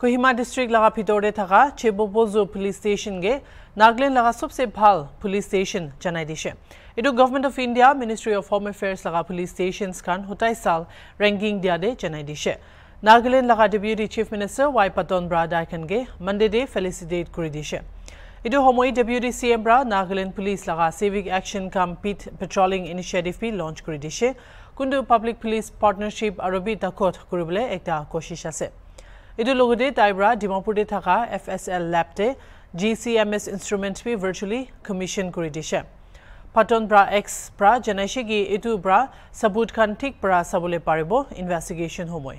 Kohima district লাগা ভিতরে থাকা চেবোপোজো পুলিশ স্টেশন গে নাগাল্যান্ড লাগা সবসে ভাল পুলিশ স্টেশন জানাই দিছে এটু government of India ministry of home affairs লাগা পুলিশ স্টেশনস খান হতাই সাল র্যাঙ্কিং দিয়া দে জানাই দিছে নাগাল্যান্ড লাগা deputy chief minister Y Patton bra ডাইখান গে মানডে ডে ফেলিসিটেট করে দিছে এটু সময় ডেপুটি সি এম ব্রা নাগাল্যান্ড পুলিশ লাগা civic action cum pit patrolling initiative launch করে দিছে কিন্তু পাব্লিক পুলিশ পার্টনারশ্বিপ আৰু বি তাকত কৰিবলৈ একটা কোচিছ আছে এইটোৰ লগতে তাইৰ পৰা ডিমাপুৰতে থকা F S L লেবটে G C M S instrument B virtually commission কৰি দিছে। পাটন পৰা এক্স পৰা জনাইছে কি এইটোৰ পৰা চাবুট খান ঠিক পৰা চাবলৈ পাৰিব। ইনভেষ্টিগেশ্যন সময়।